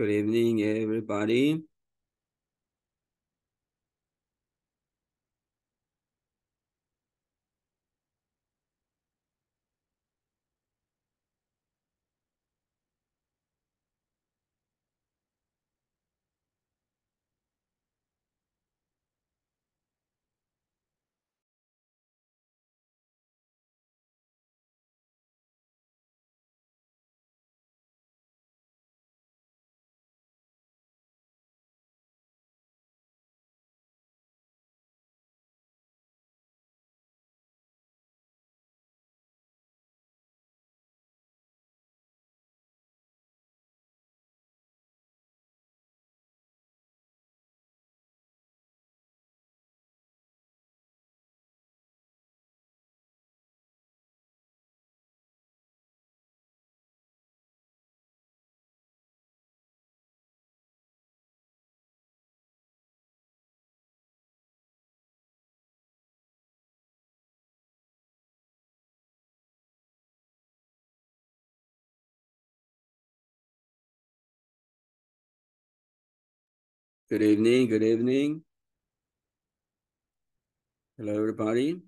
Good evening, everybody. Good evening, good evening. Hello, everybody.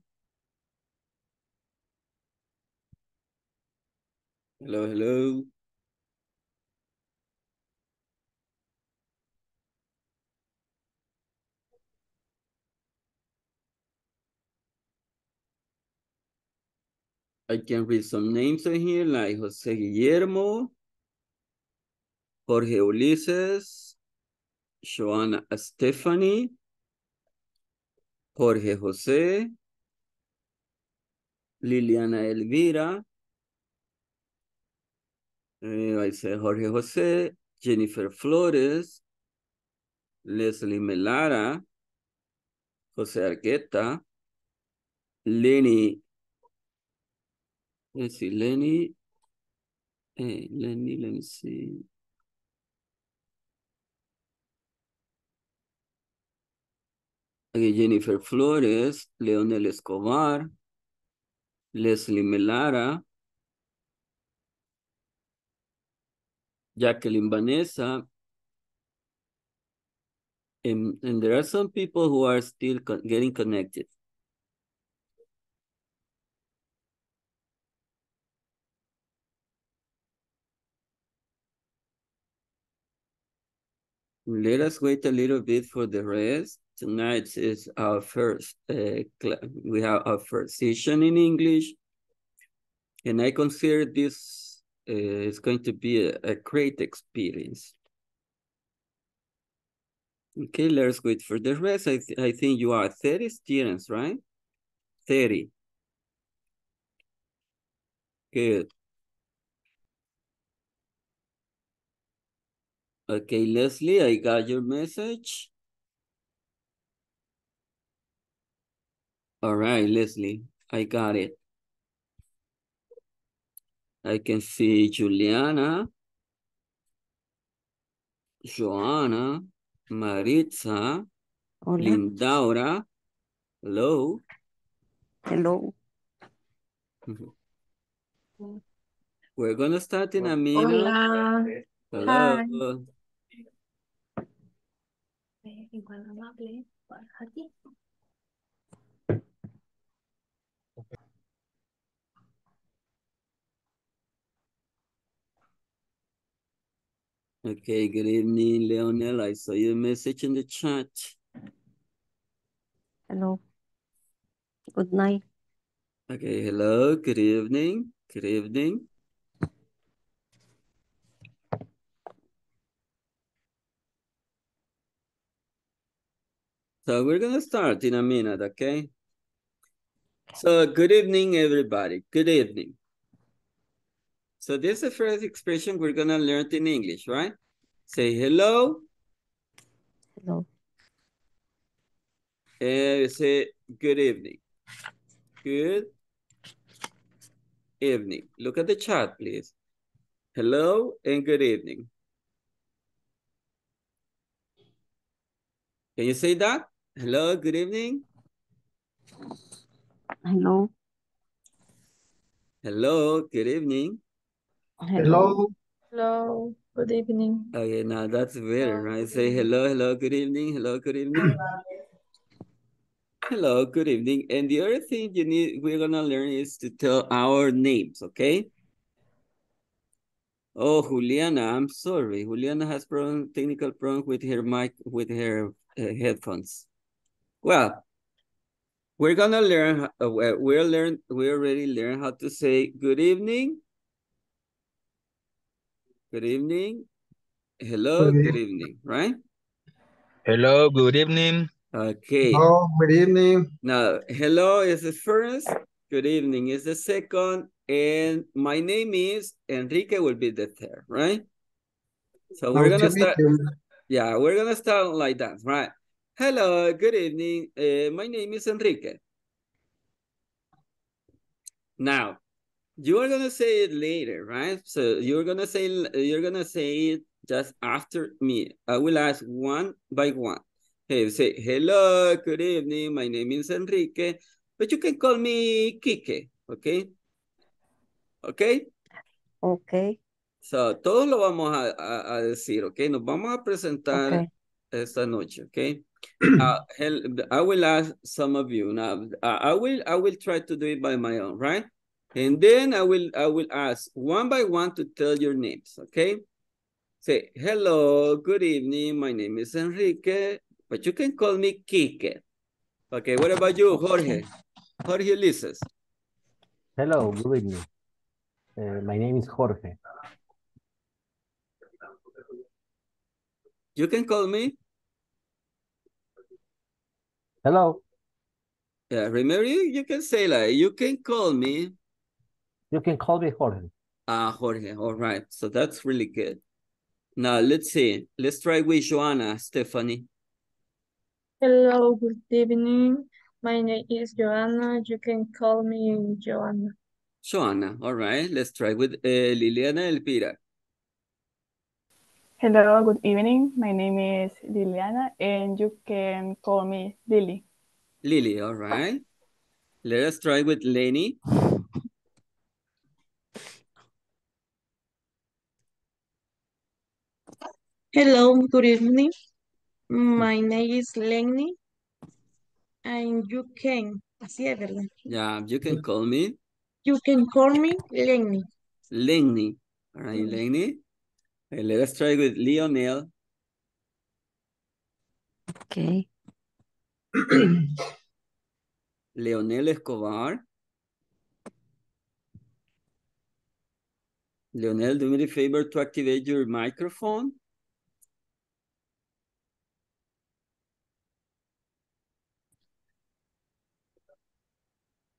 Hello, hello. I can read some names in here like Jose Guillermo, Jorge Ulises, Joana Stephanie, Jorge Jose, Liliana Elvira, eh, Jorge Jose, Jennifer Flores, Leslie Melara, Jose Arqueta, Lenny, let's see, Lenny, eh, Lenny, let me see. Jennifer Flores, Leonel Escobar, Leslie Melara, Jacqueline Vanessa, and, and there are some people who are still co getting connected. Let us wait a little bit for the rest. Tonight is our first, uh, we have our first session in English. And I consider this uh, is going to be a, a great experience. Okay, let's wait for the rest. I, th I think you are 30 students, right? 30. Good. Okay, Leslie, I got your message. All right, Leslie, I got it. I can see Juliana, Joanna, Maritza, Hola. Lindaura. Hello. Hello. We're gonna start in a minute. Hola. Hello. Okay, good evening, Leonel. I saw your message in the chat. Hello. Good night. Okay, hello, good evening. Good evening. So we're gonna start in a minute, okay? So good evening, everybody. Good evening. So this is the first expression we're gonna learn in English, right? Say hello. Hello. Eh, and say good evening. Good evening. Look at the chat, please. Hello and good evening. Can you say that? Hello, good evening. Hello. Hello, good evening. Hello. Hello. Good evening. Okay, now that's better, right? Say hello, hello, good evening, hello, good evening. Hello, good evening. And the other thing you need, we're gonna learn is to tell our names, okay? Oh, Juliana, I'm sorry. Juliana has problem, technical problem with her mic, with her uh, headphones. Well, we're gonna learn, uh, we're learn, we already learned how to say good evening. Good evening. Hello, Good good evening, right? Hello, good evening. Okay. Oh, good evening. Now, hello is the first, good evening is the second, and my name is Enrique will be the third, right? So we're Nice gonna to start, yeah, we're gonna start like that, right? Hello, good evening, uh, my name is Enrique. Now, you are gonna say it later, right? So you're gonna say, you're gonna say it just after me. I will ask one by one. Hey, say, hello, good evening, my name is Enrique, but you can call me Kike, okay? Okay? Okay. So, todos lo vamos a, a, a decir, ok? Nos vamos a presentar Okay. esta noche, ok? Uh, I will ask some of you now. I will I will try to do it by my own, right? And then I will I will ask one by one to tell your names, okay? Say hello, good evening. My name is Enrique, but you can call me Kike. Okay, what about you, Jorge? Jorge Ulises. Hello, good evening. Uh, my name is Jorge. You can call me. Hello, Yeah, remember you, you can say like you can call me. You can call me Jorge. Ah, Jorge. All right. So that's really good. Now let's see. Let's try with Joanna, Stephanie. Hello, good evening. My name is Joanna. You can call me Joanna. Joanna. All right. Let's try with uh, Liliana Elvira. Hello, good evening. My name is Liliana and you can call me Lily. Lily. All right. Let us try with Lenny. Hello, good evening. My mm. name is Lenny. And you can, así es, ¿verdad? Yeah, you can call me You can call me Lenny. Lenny. All right, mm. Lenny. Okay, let us try with Lionel. Okay. Leonel Escobar. Leonel, do me the favor to activate your microphone.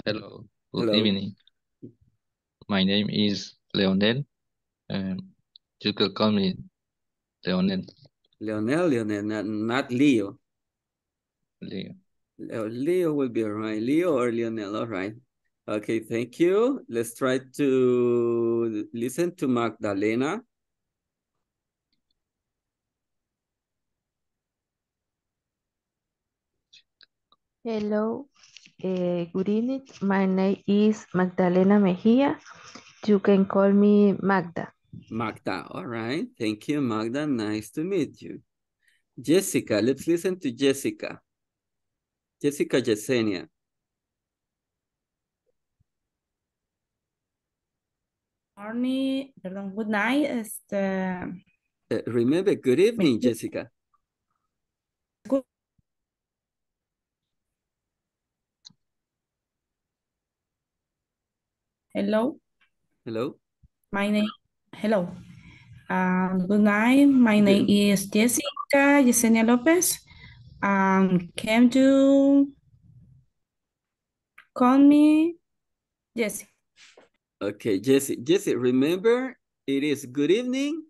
Hello, good Hello. evening. My name is Leonel. Um, you can call me Leonel. Leonel, Leonel, not, not Leo. Leo. Leo. Leo will be all right. Leo or Leonel, all right. Okay, thank you. Let's try to listen to Magdalena. Hello, eh, good evening. My name is Magdalena Mejia. You can call me Magda. Magda, all right. Thank you, Magda. Nice to meet you. Jessica, let's listen to Jessica. Jessica Yesenia. Morning, perdón, good night. Este, Uh, remember, good evening, Jessica. Hello, Hello. my name, hello. Um, good night, my name is Jessica Yesenia Lopez. Um, can you call me Jessie? Okay, Jesse. Jesse, remember, it is good evening.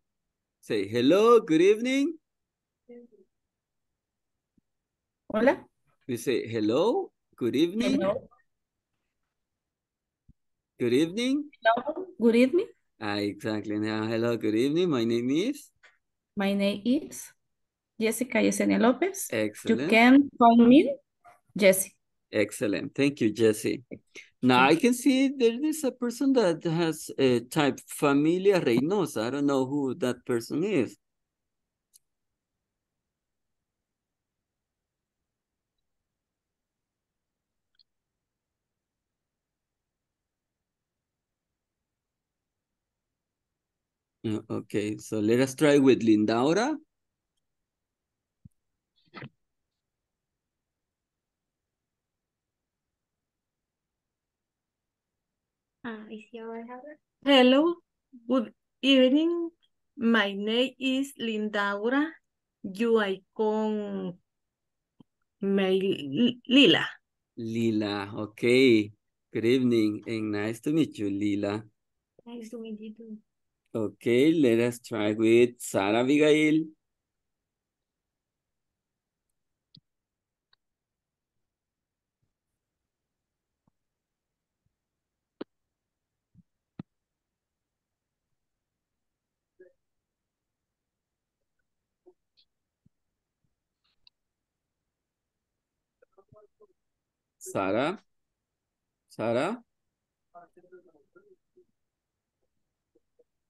Say hello, good evening. Hola. We say hello, good evening. Hello. Good evening. Hello. Good evening. Ah, exactly. Now, hello, good evening. My name is. My name is Jessica Yesenia Lopez. Excellent. You can call me Jessie. Excellent. Thank you, Jesse. Now I can see there is a person that has a type Familia Reynosa. I don't know who that person is. Ah, okay, so let us try with Lindaura. Ah, Hello, good evening. My name is Lindaura. You I con Lila. Lila, okay. Good evening and nice to meet you, Lila. Nice to meet you too. Okay, let us try with Sara Abigail. Sara? Sara?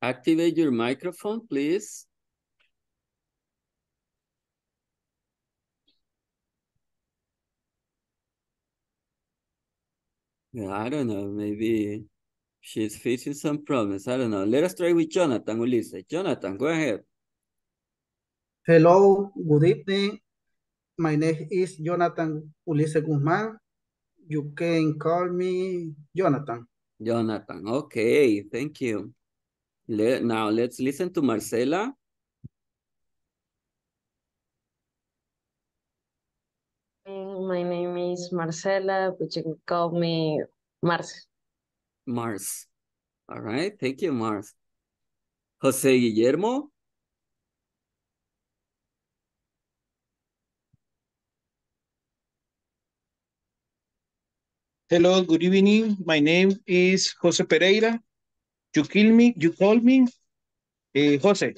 Activate your microphone, please. Yeah, I don't know, maybe she's facing some problems. I don't know. Let us try with Jonathan Ulises. Jonathan, go ahead. Hello, good evening. My name is Jonathan Ulises Guzman. You can call me Jonathan. Jonathan, okay, thank you. Let, now let's listen to Marcela. My name is Marcela, but you can call me Marce. Mars. All right, thank you, Mars. Jose Guillermo. Hello, good evening. My name is Jose Pereira. You kill me, you call me eh, Jose.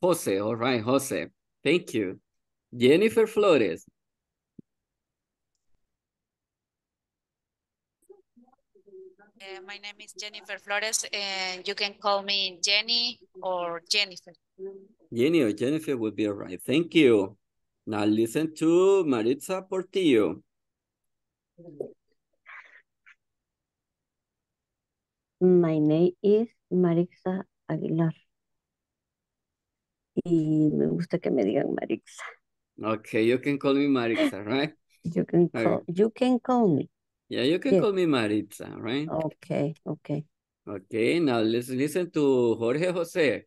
Jose, all right, Jose. Thank you. Jennifer Flores. Uh, my name is Jennifer Flores, and you can call me Jenny or Jennifer. Jenny or Jennifer would be all right. Thank you. Now listen to Maritza Portillo. My name is Marixa Aguilar. Y me gusta que me digan Marixa. Okay, you can call me Maritza, right? You can Okay. call, you can call me. Yeah, you can Yes. call me Maritza, right? Okay, okay. Okay, now let's listen to Jorge Jose.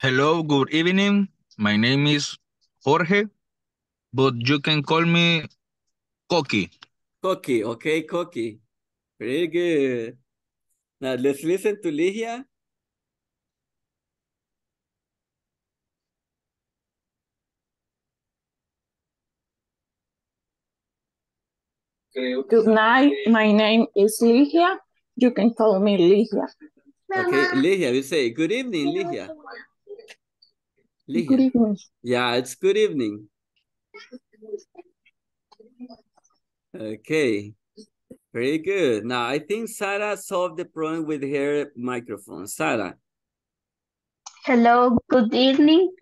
Hello, good evening. My name is Jorge, but you can call me Coqui. Coqui, okay, Coqui. Very good. Now let's listen to Ligia. Good night. My name is Ligia. You can call me Ligia. Okay, Ligia, we say good evening, Ligia. Good evening. Yeah, it's good evening. Okay, very good. Now, I think Sarah solved the problem with her microphone. Sarah, Hello, good evening.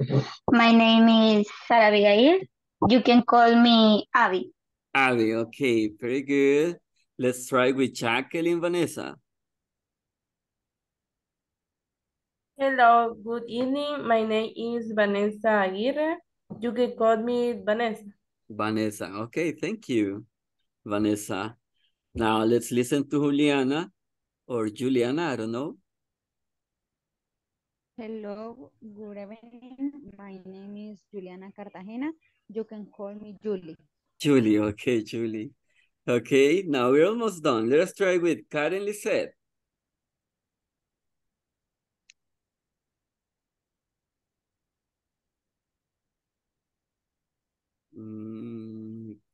My name is Sara Abigail. You can call me Abby. Abby, okay, very good. Let's try with Jacqueline Vanessa. Hello, good evening. My name is Vanessa Aguirre. You can call me Vanessa. Vanessa, okay, thank you, Vanessa. Now, let's listen to Juliana or Juliana, I don't know. Hello, good evening. My name is Juliana Cartagena. You can call me Julie. Julie, okay, Julie. Okay, now we're almost done. Let us try with Karen Lisette. Mm,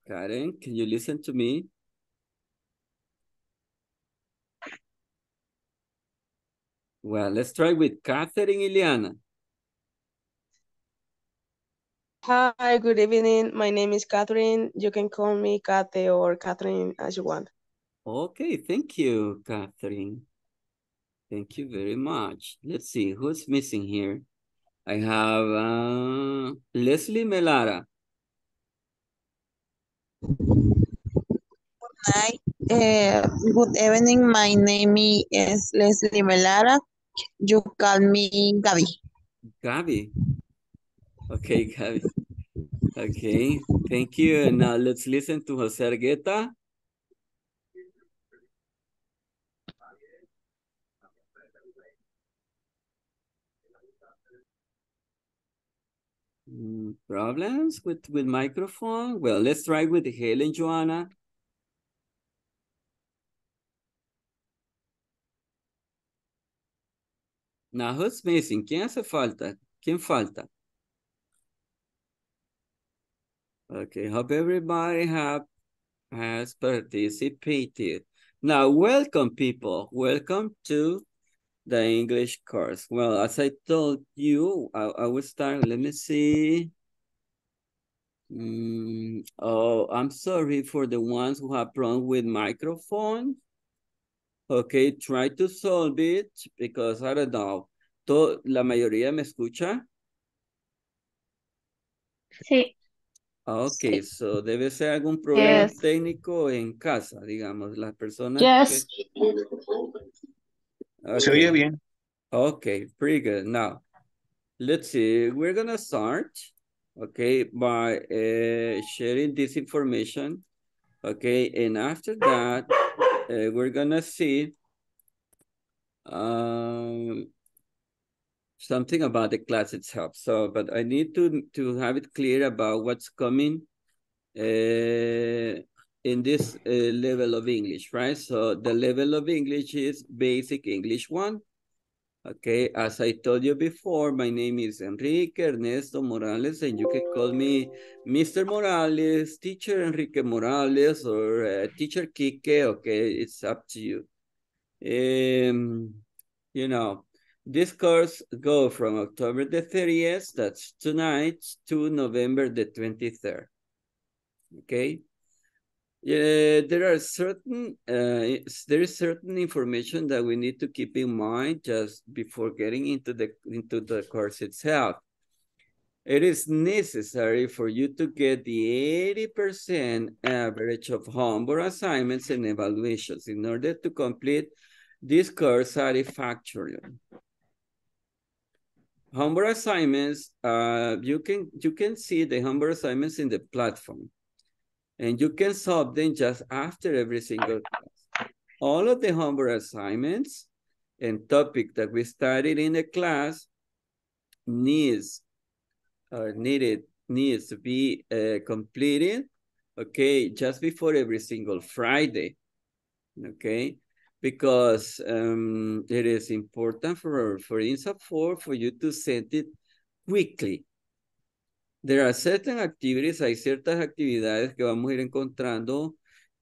Karen, can you listen to me? Well, let's try with Catherine Ileana. Hi, good evening. My name is Catherine. You can call me Kate or Catherine as you want. Okay, thank you, Catherine. Thank you very much. Let's see, who's missing here? I have uh, Leslie Melara. Hi, uh, good evening. My name is Leslie Melara. You call me Gaby. Gaby. Okay, Gaby. Okay, thank you. And now let's listen to Jose Argueta. Problems with, with microphone? Well, let's try with Helen Joanna. Now, who's missing? ¿Quién hace falta? ¿Quién falta? Okay, hope everybody have has participated. Now, welcome people. Welcome to the English course. Well, as I told you, I, I will start. Let me see. Mm, oh, I'm sorry for the ones who have problems with microphone. Okay, try to solve it because I don't know. To, la mayoría me escucha. Sí. Okay, so debe ser algún problema Yes. técnico en casa, digamos, las personas Yes. que... Se oye Okay. bien. Okay, pretty good. Now, let's see. We're gonna start, okay, by uh, sharing this information, okay, and after that, uh, we're gonna see um, something about the class itself. So, but I need to to have it clear about what's coming uh, in this uh, level of English, right? So the level of English is basic English one. Okay, as I told you before, my name is Enrique Ernesto Morales, and you can call me Mr. Morales, Teacher Enrique Morales, or uh, Teacher Kike. Okay, it's up to you. Um, you know, this course go from October the 30th, that's tonight, to November the 23rd. Okay. Yeah, there are certain uh, there is certain information that we need to keep in mind just before getting into the into the course itself. It is necessary for you to get the 80% average of homework assignments and evaluations in order to complete this course satisfactorily. Homework assignments, uh, you can you can see the homework assignments in the platform. And you can solve them just after every single class. All of the homework assignments and topic that we studied in the class needs or needed needs to be uh, completed, okay, just before every single Friday, okay? Because um, it is important for, for INSAFORP for you to send it quickly. There are certain activities, hay ciertas actividades que vamos a ir encontrando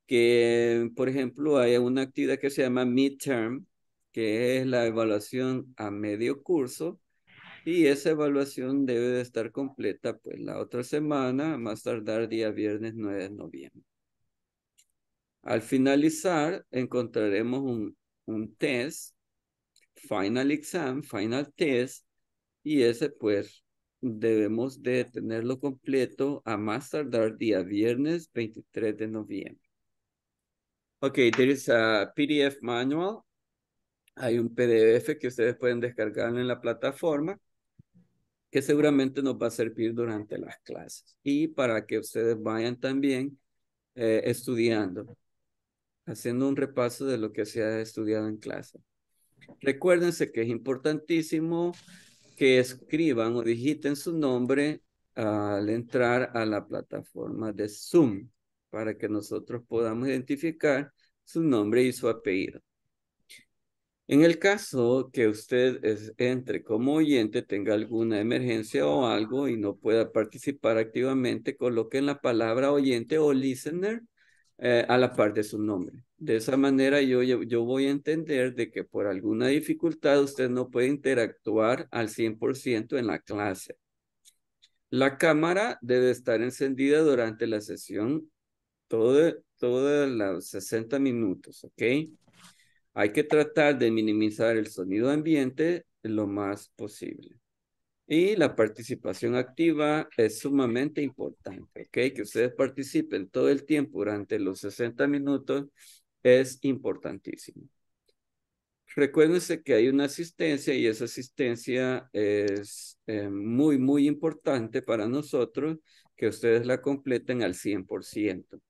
que, por ejemplo, hay una actividad que se llama midterm, que es la evaluación a medio curso, y esa evaluación debe de estar completa pues la otra semana, más tardar día viernes 9 de noviembre. Al finalizar, encontraremos un, un test, final exam, final test, y ese pues debemos de tenerlo completo a más tardar día viernes 23 de noviembre. Okay, there is a PDF manual. Hay un PDF que ustedes pueden descargar en la plataforma que seguramente nos va a servir durante las clases y para que ustedes vayan también eh, estudiando, haciendo un repaso de lo que se ha estudiado en clase. Recuérdense que es importantísimo que escriban o digiten su nombre al entrar a la plataforma de Zoom para que nosotros podamos identificar su nombre y su apellido. En el caso que usted entre como oyente, tenga alguna emergencia o algo y no pueda participar activamente, coloquen la palabra oyente o listener eh, a la par de su nombre. De esa manera yo, yo, voy a entender de que por alguna dificultad usted no puede interactuar al 100% en la clase. La cámara debe estar encendida durante la sesión todo, todos los 60 minutos, ¿ok? Hay que tratar de minimizar el sonido ambiente lo más posible. Y la participación activa es sumamente importante, ¿ok? Que ustedes participen todo el tiempo durante los 60 minutos es importantísimo. Recuérdense que hay una asistencia y esa asistencia es eh, muy, muy importante para nosotros que ustedes la completen al 100%.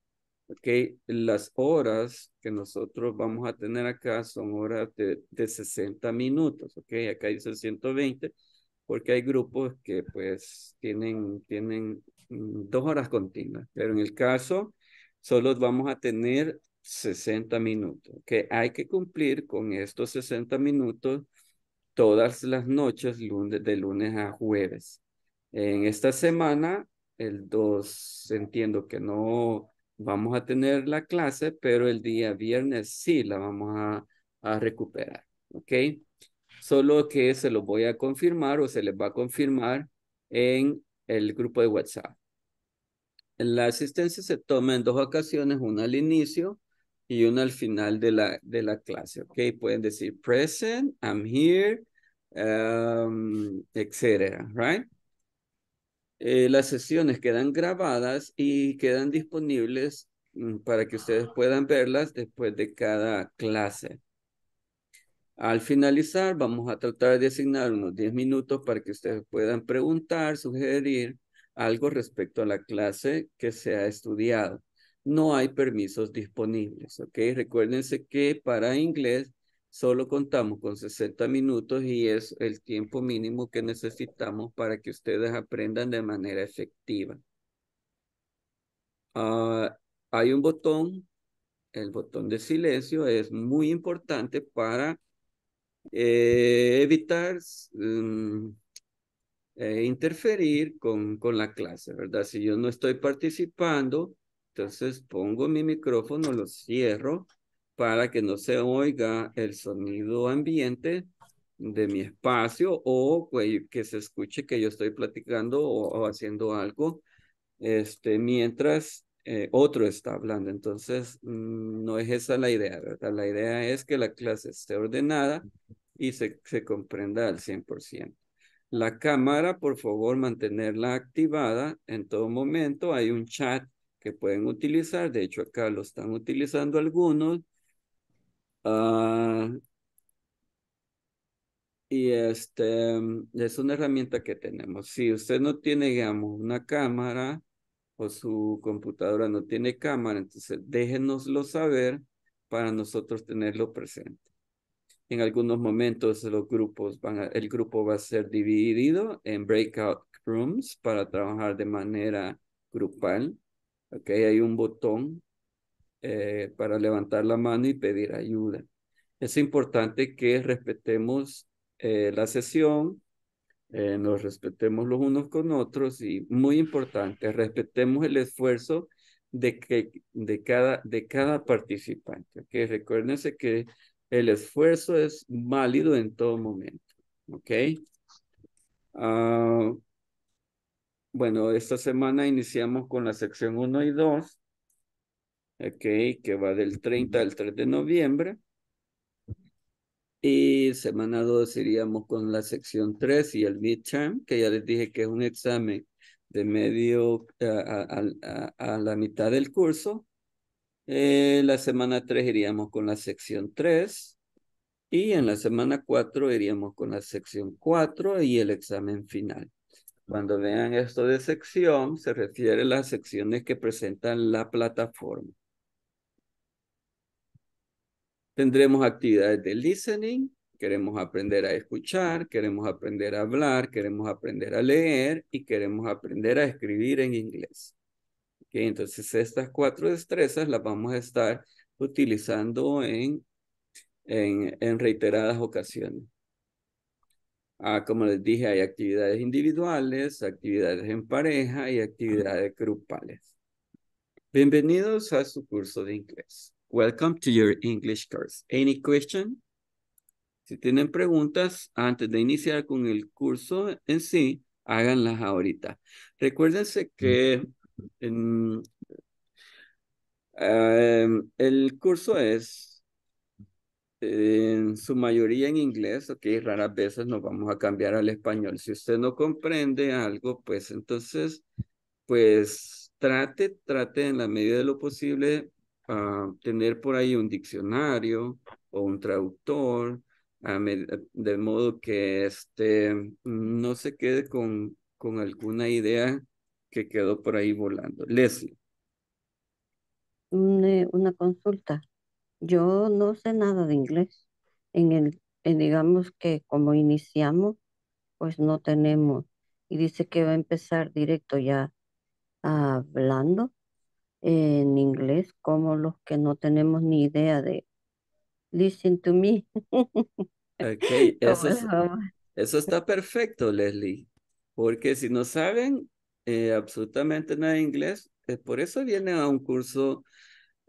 Ok, las horas que nosotros vamos a tener acá son horas de, de 60 minutos, ok, acá dice 120, porque hay grupos que pues tienen, tienen mm, dos horas continuas, pero en el caso solo vamos a tener 60 minutos, que hay que cumplir con estos 60 minutos todas las noches, lunes, de lunes a jueves. En esta semana, el 2, entiendo que no vamos a tener la clase, pero el día viernes sí la vamos a, a recuperar, ¿ok? Solo que se lo voy a confirmar o se les va a confirmar en el grupo de WhatsApp. La asistencia se toma en dos ocasiones, una al inicio y una al final de la, de la clase, ¿ok? Pueden decir present, I'm here, um, etcétera, right? Eh, las sesiones quedan grabadas y quedan disponibles mm, para que ustedes puedan verlas después de cada clase. Al finalizar, vamos a tratar de asignar unos 10 minutos para que ustedes puedan preguntar, sugerir algo respecto a la clase que se ha estudiado. No hay permisos disponibles, ¿ok? Recuérdense que para inglés solo contamos con 60 minutos y es el tiempo mínimo que necesitamos para que ustedes aprendan de manera efectiva. Ah, hay un botón, el botón de silencio es muy importante para eh, evitar mm, eh, interferir con, con la clase, ¿verdad? Si yo no estoy participando, entonces pongo mi micrófono, lo cierro para que no se oiga el sonido ambiente de mi espacio o que se escuche que yo estoy platicando o, haciendo algo este, mientras eh, otro está hablando. Entonces, mm, no es esa la idea, ¿verdad? La idea es que la clase esté ordenada y se, se comprenda al 100%. La cámara, por favor, mantenerla activada en todo momento. Hay un chat que pueden utilizar. De hecho, acá lo están utilizando algunos. Ah, y este es una herramienta que tenemos. Si usted no tiene, digamos, una cámara o su computadora no tiene cámara, entonces déjenoslo saber para nosotros tenerlo presente. En algunos momentos los grupos van el grupo va a ser dividido en breakout rooms para trabajar de manera grupal. Ok, hay un botón eh, para levantar la mano y pedir ayuda. Es importante que respetemos eh, la sesión, eh, nos respetemos los unos con otros y muy importante, respetemos el esfuerzo de, que, de, cada, de cada participante. Okay, recuérdense que el esfuerzo es válido en todo momento. ¿Ok? Ah, bueno, esta semana iniciamos con la sección 1 y 2. Ok, que va del 30 al 3 de noviembre. Y semana 2 iríamos con la sección 3 y el midterm, que ya les dije que es un examen de medio a, la mitad del curso. Eh, la semana 3 iríamos con la sección 3. Y en la semana 4 iríamos con la sección 4 y el examen final. Cuando vean esto de sección, se refiere a las secciones que presentan la plataforma. Tendremos actividades de listening, queremos aprender a escuchar, queremos aprender a hablar, queremos aprender a leer y queremos aprender a escribir en inglés. entonces estas cuatro destrezas las vamos a estar utilizando en, en, reiteradas ocasiones. Ah, como les dije, hay actividades individuales, actividades en pareja y actividades grupales. Bienvenidos a su curso de inglés. Welcome to your English course. Any question? Si tienen preguntas antes de iniciar con el curso en sí, háganlas ahorita. Recuérdense que en, em, el curso es en su mayoría en inglés, ok, raras veces nos vamos a cambiar al español. Si usted no comprende algo, pues entonces, pues trate, trate en la medida de lo posible a tener por ahí un diccionario o un traductor, de modo que este, no se quede con, con alguna idea que quedó por ahí volando. Leslie. Una consulta. Yo no sé nada de inglés. En el, en digamos que como iniciamos, pues no tenemos. Y dice que va a empezar directo ya hablando en inglés, como los que no tenemos ni idea de listen to me. Ok, eso, es- eso está perfecto, Leslie, porque si no saben eh, absolutamente nada de inglés, eh, por eso vienen a un curso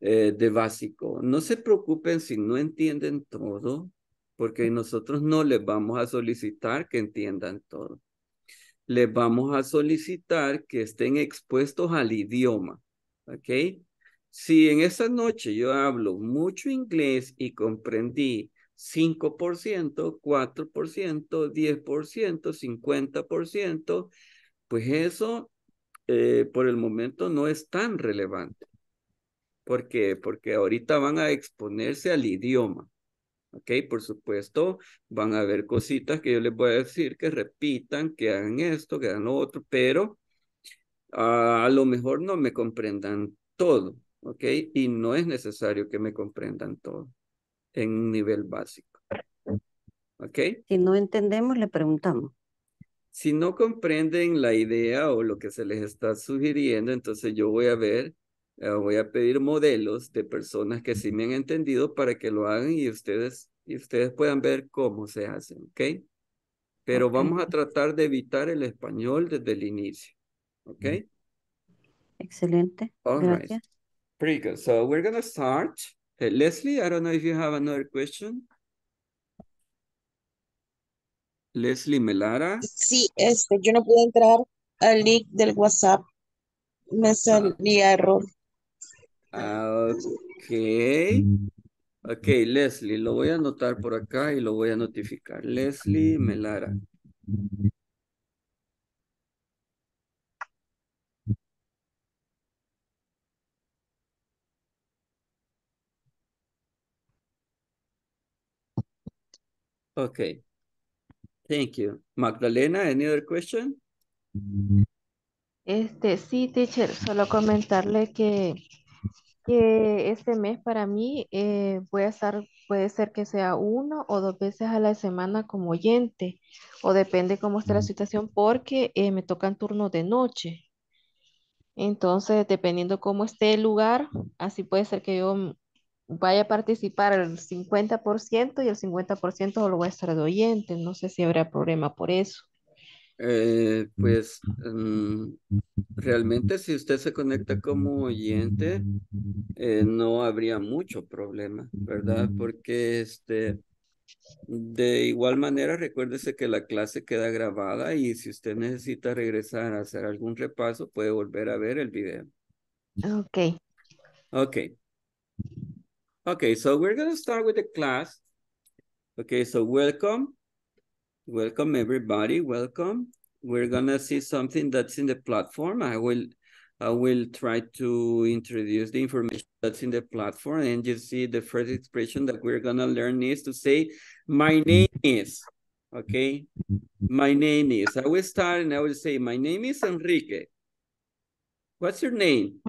eh, de básico. No se preocupen si no entienden todo, porque nosotros no les vamos a solicitar que entiendan todo. Les vamos a solicitar que estén expuestos al idioma, ¿ok? Si en esa noche yo hablo mucho inglés y comprendí 5%, 4%, 10%, 50%, pues eso eh, por el momento no es tan relevante. ¿Por qué? Porque ahorita van a exponerse al idioma. ¿Ok? Por supuesto, van a haber cositas que yo les voy a decir que repitan, que hagan esto, que hagan lo otro, pero ah, a lo mejor no me comprendan todo. ¿Ok? Y no es necesario que me comprendan todo en un nivel básico. ¿Ok? Si no entendemos, le preguntamos. Si no comprenden la idea o lo que se les está sugiriendo, entonces yo voy a ver, eh, voy a pedir modelos de personas que sí me han entendido para que lo hagan y ustedes, y ustedes puedan ver cómo se hace, ¿ok? Pero vamos a tratar de evitar el español desde el inicio, ¿ok? Excelente. All right. Gracias. Pretty good. So we're going to start. Leslie, I don't know if you have another question. Leslie Melara. Sí, este, yo no pude entrar al link del WhatsApp. Me salía error. Ah, Ok. Ok, Leslie, lo voy a anotar por acá y lo voy a notificar. Leslie Melara. Okay. Thank you. Magdalena, any other question? Este, sí, teacher, solo comentarle que, que este mes para mí eh, voy a estar, puede ser que sea uno o dos veces a la semana como oyente, o depende cómo esté la situación, porque eh, me tocan turnos de noche. Entonces, dependiendo cómo esté el lugar, así puede ser que yo mm, vaya a participar el 50% y el 50% solo voy a estar de oyente. No sé si habrá problema por eso. Eh, pues mm, realmente si usted se conecta como oyente, eh, no habría mucho problema, ¿verdad? Porque este, de igual manera, recuérdese que la clase queda grabada y si usted necesita regresar a hacer algún repaso, puede volver a ver el video. Ok. Okay. Okay, so we're going to start with the class. Okay, so welcome. Welcome everybody, welcome. We're gonna see something that's in the platform. I will I will try to introduce the information that's in the platform and you see the first expression that we're gonna learn is to say, my name is, okay? My name is, I will start and I will say, my name is Enrique. What's your name?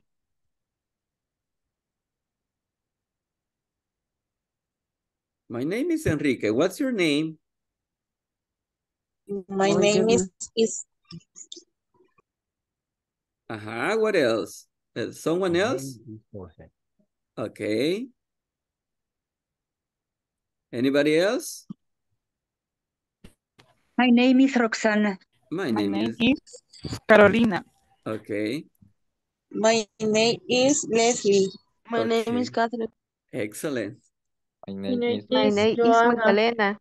My name is Enrique. What's your name? My Oye, name ma. is, is Uh-huh, what else? Uh, someone else? Okay. Anybody else? My name is Roxana. My My name, name is... Carolina. Okay. my name is Leslie. My name is Catherine. Excellent. My name name is My is name is Joanna. Magdalena.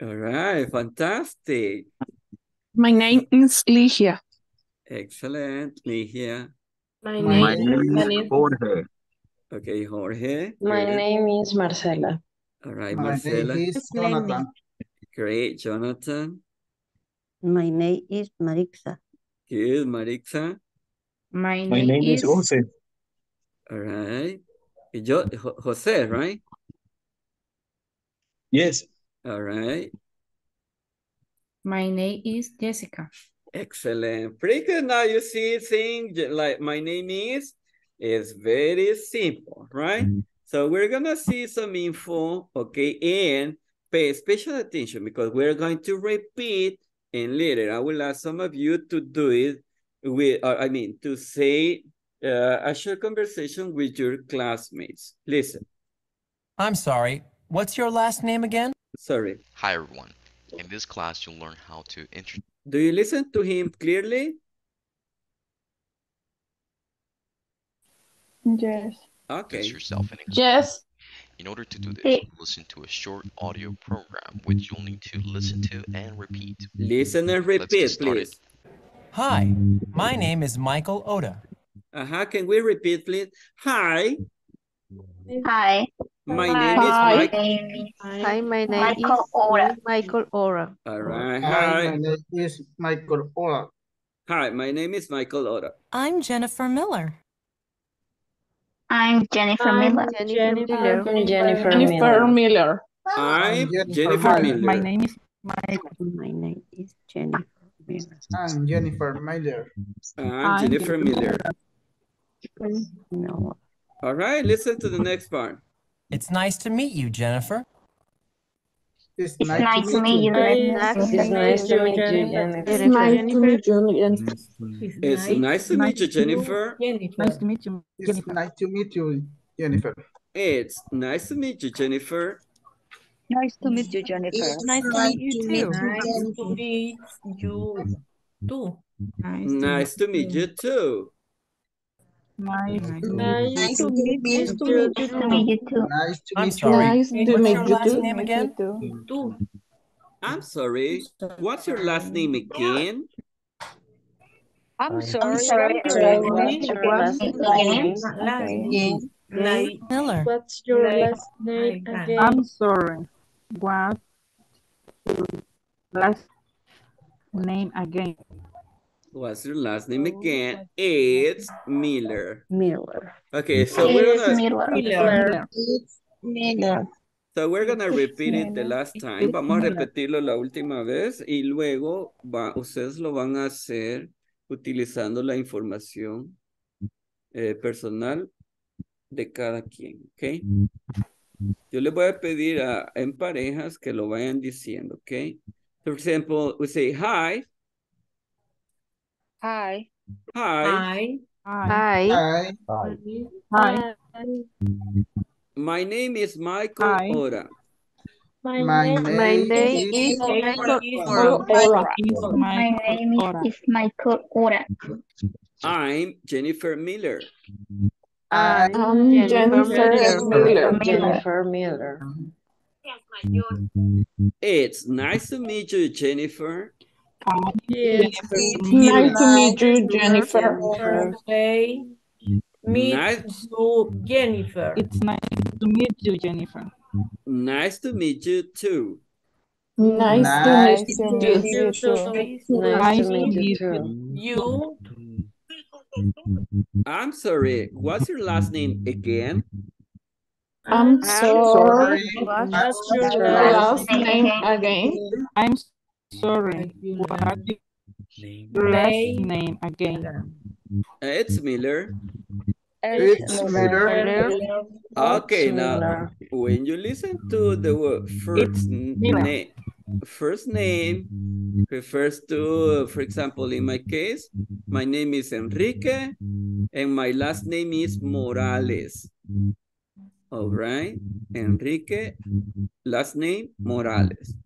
All right, fantastic. My name is Ligia. Excellent. Ligia. My My name is name is Jorge. Okay, Jorge. My Good. name is Marcela. All right, My Marcela. name is Jonathan. Great, Jonathan. My name is Marixa. Good, Marixa. My My name name is is Jose. All right. Yo, Jo- Jose, right? Yes. All right. My name is Jessica. Excellent. Pretty good. Now you see things like my name is, is very simple, right? So we're gonna see some info, okay, and pay special attention because we're going to repeat and later I will ask some of you to do it with, or I mean, to say uh, a short conversation with your classmates. Listen, I'm sorry. What's your last name again? Sorry. Hi everyone. In this class, you'll learn how to introduce Do you listen to him clearly? Yes. Okay. yourself in Yes. In order to do this, Sí. listen to a short audio program which you'll need to listen to and repeat. Listen and repeat, please. Hi, my name is Michael Oda. Uh-huh. Can we repeat, please? Hi, Hi. My Hi. name is My Mike. name is Hi, my name Michael is Ora. Michael Ora. All right. Hi, Hi. my name is Michael Ora. Hi, my name is Michael Ora. I'm Jennifer Miller. I'm Jennifer I'm Miller. Jennifer, Jennifer Jennifer Miller. I'm Jennifer Jennifer Miller. Miller. My name is Michael. My name is Jennifer Miller. I'm Jennifer Miller. I'm Jennifer Miller. No. All right, listen to the next part. It's nice to meet you, Jennifer. It's It's nice to meet you. It's nice to meet you, Jennifer. It's nice to meet you, Jennifer. It's nice to meet you, Jennifer. Nice to meet you, It's nice to meet you, Jennifer. It's nice to meet you, Jennifer. Nice to meet you, Jennifer. nice to meet you too. Nice to meet you too. Nice to meet you too. Nice to Nice to meet you Nice to meet you too. Nice to I'm meet you. sorry. Nice to What's meet your you last too. name again? Too. I'm sorry. What's your last name again? I'm sorry. sorry. what's your What's your last name? Last name. Name. Miller. What's your last name again? I'm sorry. What last name again? What's your last name again? It's Miller. Miller. Okay, so we're gonna Miller. Miller. It's Miller. So we're gonna repeat it the last time. Vamos a repetirlo la última vez y luego va, ustedes lo van a hacer utilizando la información eh, personal de cada quien, ¿ok? Yo les voy a pedir a, en parejas que lo vayan diciendo, ¿ok? For example, we say hi, Hi. hi, Hi. Hi. Hi. Hi. Hi. my name is Michael Hi. Ora. My, My name, My name name is is Michael Ora. Ora. My name is, is Michael Ora. I'm Jennifer Miller. I'm I'm Jennifer Jennifer Miller. Miller. Jennifer Miller. It's nice to meet you, Jennifer. Yes, Nice to meet you, Jennifer. Jennifer. Say, meet Nice, you, Jennifer. It's nice to meet you, Jennifer. nice to meet you too. Nice Nice to meet you. Nice to Nice meet to you meet too. You, I'm sorry, what's your last name again? I'm sorry. sorry. what's your Your last Last name again. I'm sorry. What is your last name again? Uh, it's Miller. It's Miller. Miller. Okay, now when you listen to the word first name, first name refers to, for example, in my case, my name is Enrique and my last name is Morales. All right, Enrique, last name Morales.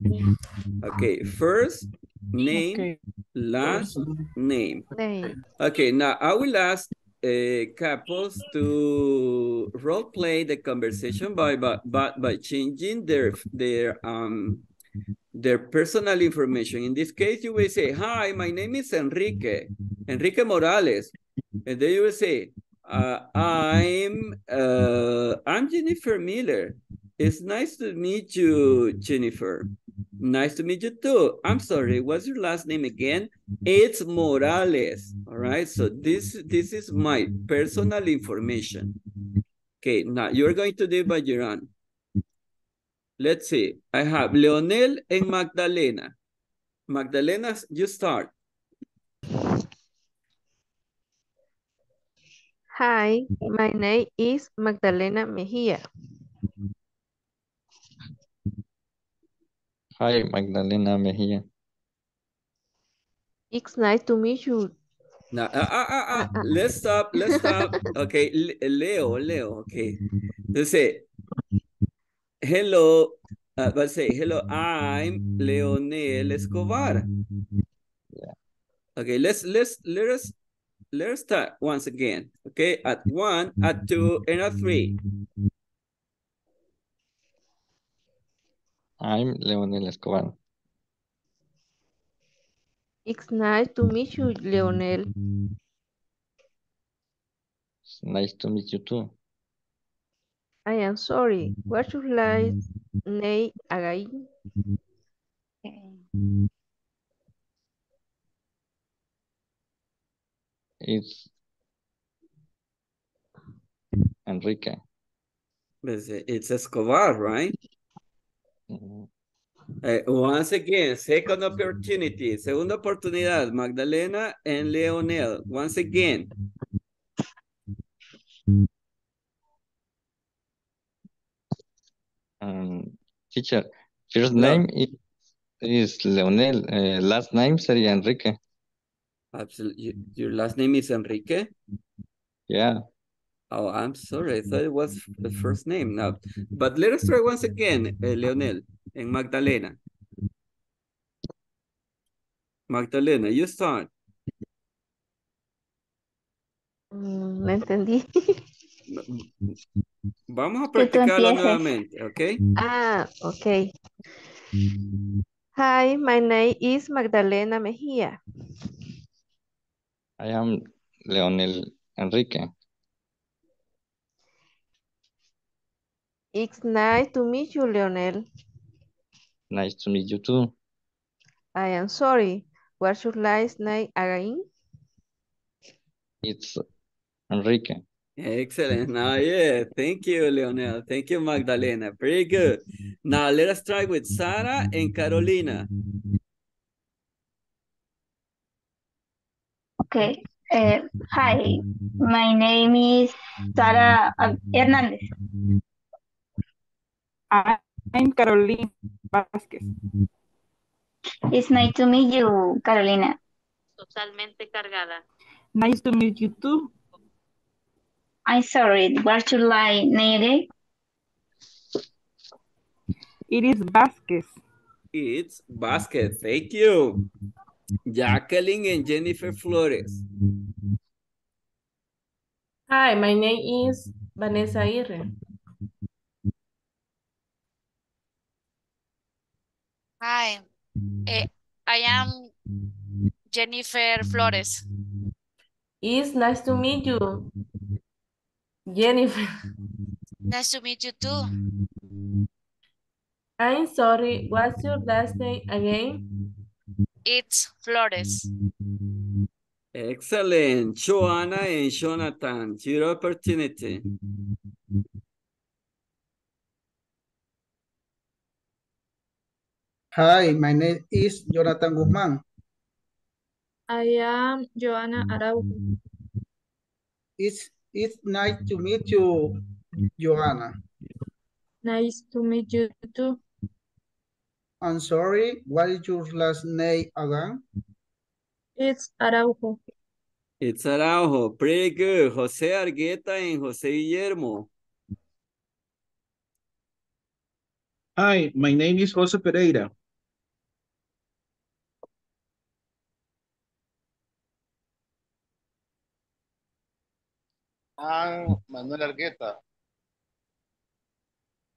Okay, first name, Okay. last name. Name. Okay, now I will ask uh, couples to role play the conversation by by by, by changing their their um their personal information. In this case, you will say, hi, my name is Enrique, Enrique Morales. And then you will say, uh, I'm, uh, I'm Jennifer Miller. It's nice to meet you, Jennifer. Nice to meet you too. I'm sorry, what's your last name again? It's Morales. All right, so this, this is my personal information. Okay, now you're going to do it by your own. Let's see. I have Leonel and Magdalena. Magdalena, you start. Hi, my name is Magdalena Mejia. Hi, Magdalena Mejia. It's nice to meet you. Now, uh, uh, uh, uh, let's stop, let's stop. Okay, Leo, Leo, okay. Let's say, hello, uh, let's say, hello, I'm Leonel Escobar. Okay, let's, let's, let us, let us start once again. Okay, at one, at two, and at three. I'm Leonel Escobar. It's nice to meet you, Leonel. It's nice to meet you too. I am sorry. What's your last name again? It's Enrique. Let's say, It's Escobar, right? Uh, once again, second opportunity, segunda oportunidad, Magdalena and Leonel. Once again, Um, teacher, first No. name is, is Leonel. eh, last name sería Enrique. Absolutely. Your last name is Enrique? Yeah. Oh, I'm sorry. I thought it was the first name now. But let us try once again, uh, Leonel and Magdalena. Magdalena, you start. Mm, no entendí. Vamos a Que practicarlo nuevamente, ¿ok? Ah, okay. Hi, my name is Magdalena Mejia. I am Leonel Enrique. It's nice to meet you, Leonel. Nice to meet you too. I am sorry. What's your last name again? It's Enrique. Excellent. Now, yeah, thank you, Leonel. Thank you, Magdalena. Very good. Now, let us try with Sara and Carolina. Okay. Uh, hi, my name is Sara Hernandez. I'm Caroline Vázquez. It's nice to meet you, Carolina. Totalmente cargada. Nice to meet you too. I'm sorry, what's your like name again? It is Vázquez. It's basket. Thank you. Jacqueline and Jennifer Flores. Hi, my name is Vanessa Aguirre. Hi, eh, I am Jennifer Flores. It's nice to meet you, Jennifer. Nice to meet you too. I'm sorry, what's your last name again? It's Flores. Excellent. Joanna and Jonathan, your opportunity. Hi, my name is Jonathan Guzman. I am Joanna Araujo. It's, it's nice to meet you, Joanna. Nice to meet you too. I'm sorry, what is your last name again? It's Araujo. It's Araujo. Pretty good. Jose Argueta and Jose Guillermo. Hi, my name is Jose Pereira. I'm Manuel Argueta.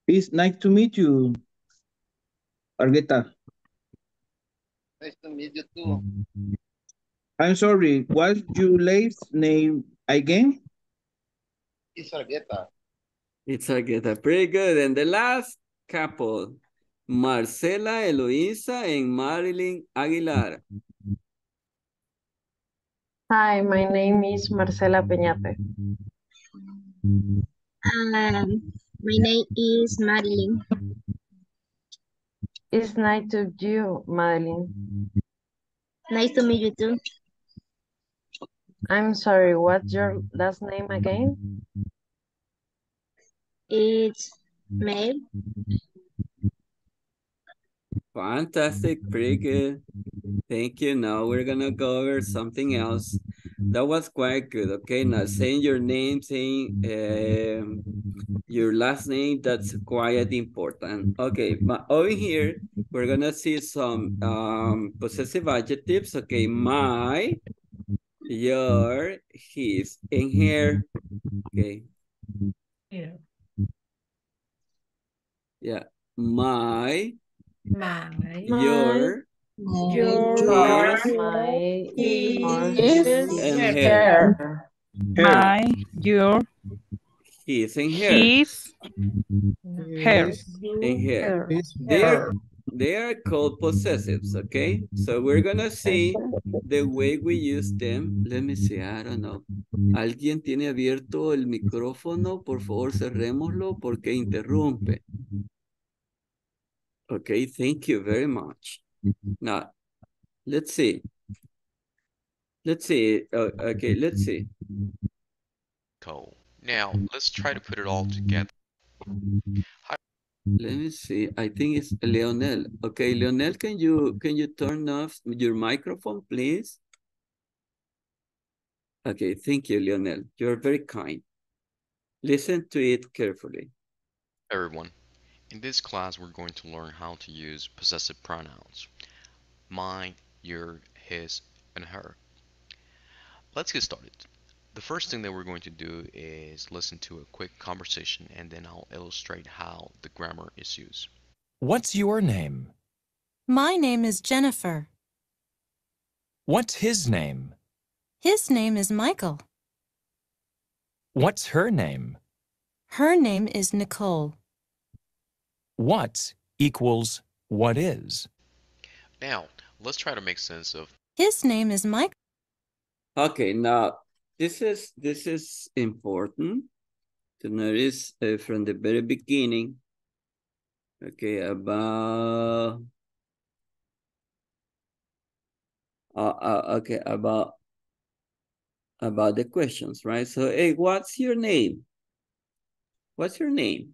It's nice to meet you, Argueta. Nice to meet you too. I'm sorry, what's your last name again? It's Argueta. It's Argueta. Pretty good. And the last couple, Marcela Eloisa and Marilyn Aguilar. Hi, my name is Marcela Peñate. Um, my name is Madeline. It's nice to meet you, Madeline. Nice to meet you too. I'm sorry, what's your last name again? It's May. Fantastic, pretty good. Thank you. Now we're gonna go over something else. That was quite good. Okay, now saying your name, saying um, your last name, that's quite important. Okay, but over here, we're gonna see some um, possessive adjectives. Okay, my, your, his, and here. Okay, Yeah. yeah, my, My. your, Your, my, His, yours, and his, her. her. My, your, his. And here. His, They her. are, they are called possessives, okay? So we're gonna see the way we use them. Let me see, I don't know. ¿Alguien tiene abierto el micrófono? Por favor, cerrémoslo porque interrumpe. Okay, thank you very much. Now, let's see. Let's see. Uh, okay, let's see. Cool. Now, let's try to put it all together. Let me see. I think it's Leonel. Okay, Leonel, can you can you turn off your microphone, please? Okay, thank you, Leonel. You're very kind. Listen to it carefully. Everyone, in this class, we're going to learn how to use possessive pronouns. Mine, your, his, and her. Let's get started. The first thing that we're going to do is listen to a quick conversation and then I'll illustrate how the grammar is used. What's your name? My name is Jennifer. What's his name? His name is Michael. What's her name? Her name is Nicole. What equals what is? Now, let's try to make sense of His name is Mike. Okay, now this is this is important to notice uh, from the very beginning. Okay, about uh, uh, okay about about the questions, right? So, hey, what's your name? What's your name?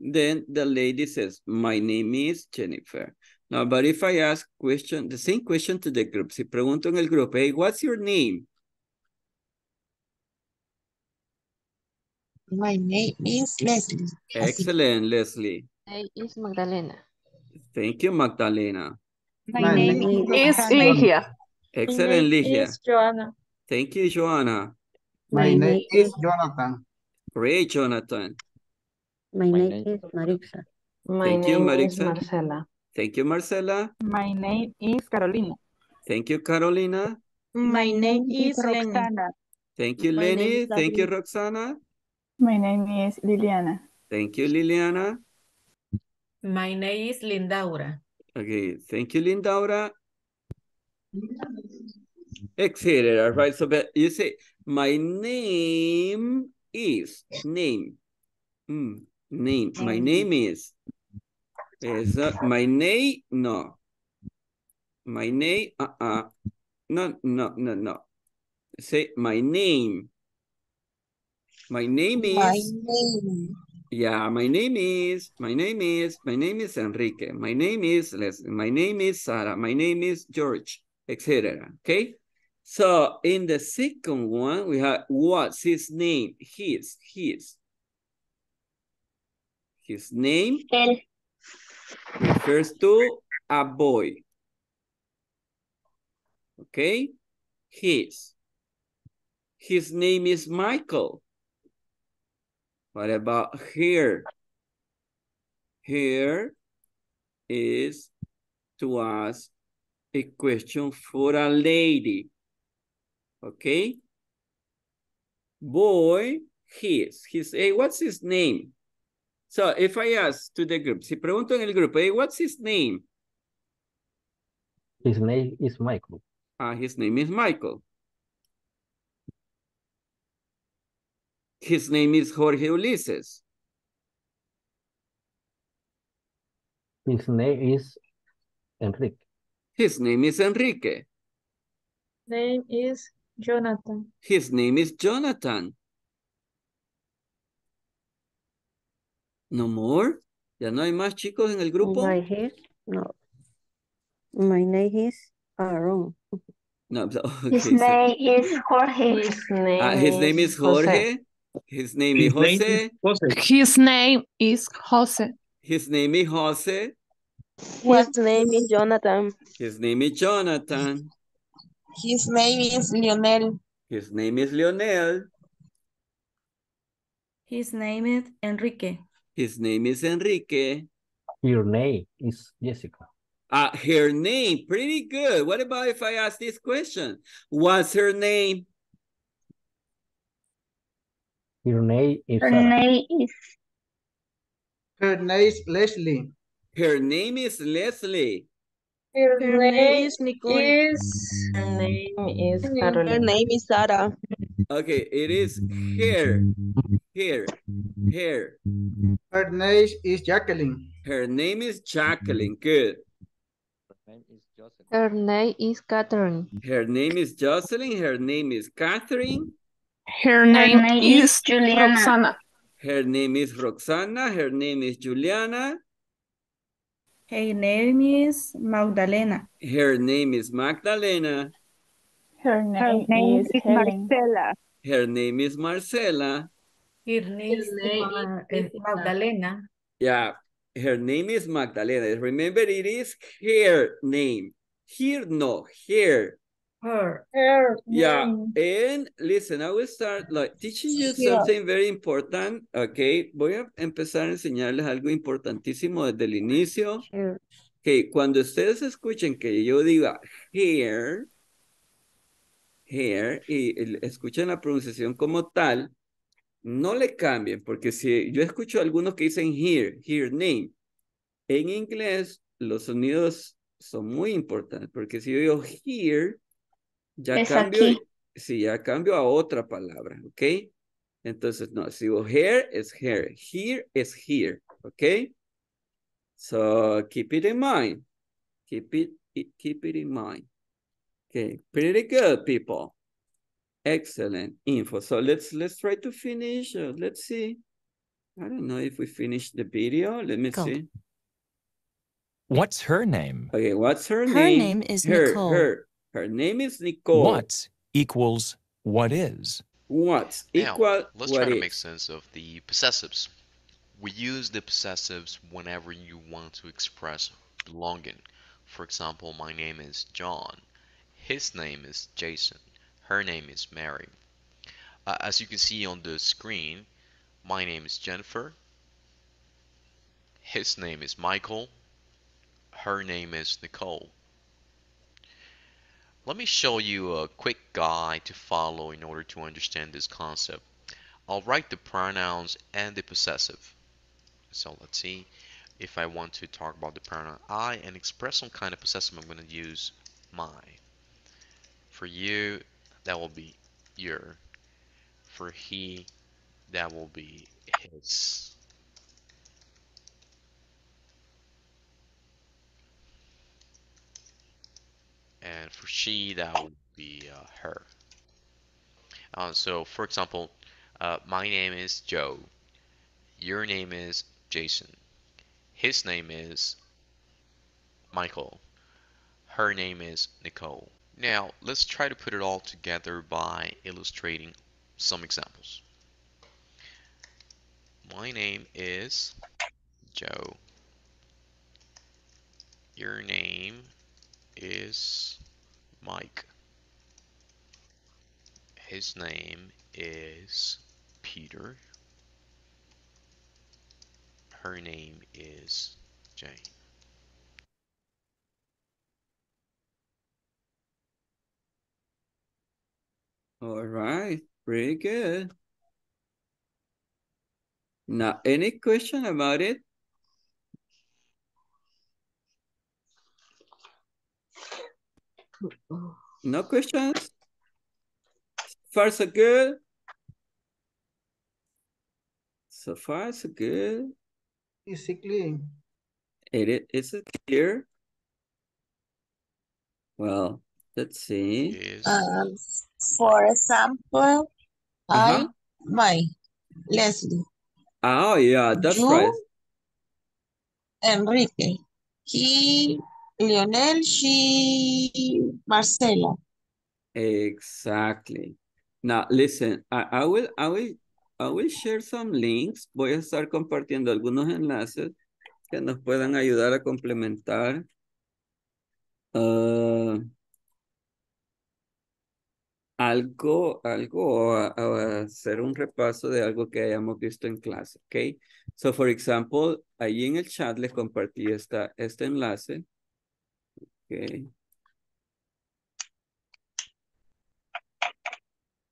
Then the lady says, my name is Jennifer. Now, but if I ask question, the same question to the group, si pregunto en el grupo, hey, what's your name? My name is Leslie. Excellent, Leslie. name is Magdalena. Thank you, Magdalena. My name Is Ligia. Excellent, Ligia. is Joanna. Thank you, Joanna. My name is Jonathan. Great, Jonathan. My name is Maritza. My Thank you, name is Maritza. Marcela. Thank you, Marcela. My name is Carolina. Thank you, Carolina. My name is Lenny. Roxana. Thank you, My Lenny. Thank you, Roxana. My name is Liliana. Thank you, Liliana. My name is Lindaura. Okay, thank you, Lindaura. Etc. all right? so but you say, my name is, name, Mm, name, my name is, is uh, my name, no. My name, uh-uh, no, no, no, no. Say, my name. My name is. My name. Yeah, my name is, my name is, my name is Enrique, my name is Leslie, my name is Sarah, my name is George, etc. Okay? So in the second one, we have what's his name? His, his. His name Él. Refers to a boy. Okay? His. His name is Michael. What about here? Here is to ask a question for a lady. Okay? Boy, his. His, hey, what's his name? So if I ask to the group, si pregunto en el grupo, hey, what's his name? His name is Michael. Ah, his name is Michael. His name is Jorge Ulises. His name is Enrique. His name is Enrique. Name is Jonathan. His name is Jonathan. No more? ¿Ya no hay más chicos en el grupo? My his, no. My name is Aaron. No, His so- name is Jorge. His name Ah, his name is Jorge. His name is His name Jose. is Jose. His name is Jose. His name is Jose. His name is Jonathan. His name is Jonathan. His name is Lionel. His name is Leonel. His name is Enrique. His name is Enrique. Your name is Jessica. Uh, her name, pretty good. What about if I ask this question? What's her name? Your name is Her Sarah. name is Her name is Leslie. Her name is Leslie. Her, Her name is Nicole. is Her name is Her name is Sarah. Okay, it is here, here, here. Her name is Jacqueline. Her name is Jacqueline. Good. Her name is Catherine. Her name is Jocelyn. Her name is Catherine. Her name, her name is is Juliana. Roxana. Her name is Roxana. Her name is Juliana. Her name is Magdalena. Her name is Magdalena. Her Her name, name is is Marcela. Her name is Marcela. Her name is Ma- eh, Magdalena. Yeah, her name is Magdalena. Remember, it is her name. Here, no, here. Her. her Yeah, name. and listen, I will start like teaching you Yeah. something very important, okay? Voy a empezar a enseñarles algo importantísimo desde el inicio. Cuando ustedes escuchen que yo diga here, here, y escuchen la pronunciación como tal, no le cambien, porque si yo escucho algunos que dicen here, here name, en inglés los sonidos son muy importantes, porque si yo digo here, ya Es cambio, aquí. sí, ya cambio a otra palabra, ¿ok? Entonces, no, si digo here es here, here es here, ¿ok? So, keep it in mind. Keep it, it- keep it in mind. Okay, pretty good, people. Excellent info. So let's let's try to finish. uh, let's see. I don't know if we finished the video. Let me Go. see. What's her name? Okay, what's her, Her name? Her name is her, Nicole. Her, her name is Nicole. What equals what is? What Now, equal let's what try to make sense of the possessives. We use the possessives whenever you want to express belonging. For example, my name is John. His name is Jason. Her name is Mary. Uh, as you can see on the screen, my name is Jennifer. His name is Michael. Her name is Nicole. Let me show you a quick guide to follow in order to understand this concept. I'll write the pronouns and the possessive. So let's see if I want to talk about the pronoun I and express some kind of possessive, I'm going to use my. For you, that will be your. For he, that will be his. And for she, that would be uh, her. Uh, so, for example, uh, my name is Joe. Your name is Jason. His name is Michael. Her name is Nicole. Now, let's try to put it all together by illustrating some examples. My name is Joe. Your name is Mike. His name is Peter. Her name is Jane. All right, pretty good. Now, any question about it? No questions? Far so good? So far so good. Basically, It, it is it clear? Well, let's see. Um, for example, I, Uh-huh. my, Leslie, Oh, yeah, that's You? right. Enrique, he, Lionel, she, Marcela. Exactly. Now, listen, I, will, I will, I will share some links. Voy a estar compartiendo algunos enlaces que nos puedan ayudar a complementar. ah, algo, algo, a, a hacer un repaso de algo que hayamos visto en clase, ¿ok? So, for example, ahí en el chat les compartí esta, este enlace. Ok.